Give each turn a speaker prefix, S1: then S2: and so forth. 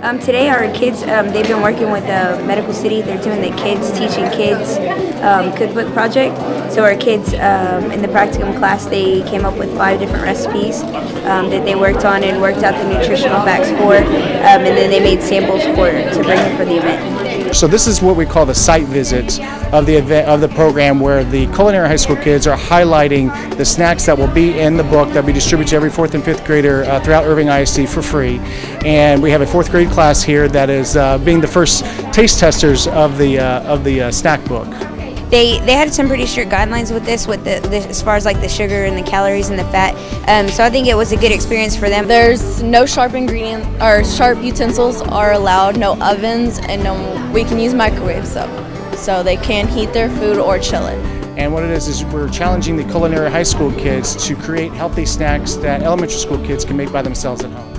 S1: Um, today, our kids, um, they've been working with uh, Medical City. They're doing the Kids Teaching Kids um, cookbook project. So, our kids um, in the practicum class, they came up with five different recipes um, that they worked on and worked out the nutritional facts for. Um, and then they made samples for to bring in for the event.
S2: So this is what we call the site visit of the event of the program, where the culinary high school kids are highlighting the snacks that will be in the book that we distribute to every fourth and fifth grader uh, throughout Irving ISD for free. And we have a fourth grade class here that is uh, being the first taste testers of the uh, of the uh, snack book.
S1: They, they had some pretty strict guidelines with this, with the, the as far as like the sugar and the calories and the fat. Um, so I think it was a good experience for them.
S3: There's no sharp ingredient or sharp utensils are allowed, no ovens, and no we can use microwaves so so they can heat their food or chill it.
S2: And what it is is we're challenging the culinary high school kids to create healthy snacks that elementary school kids can make by themselves at home.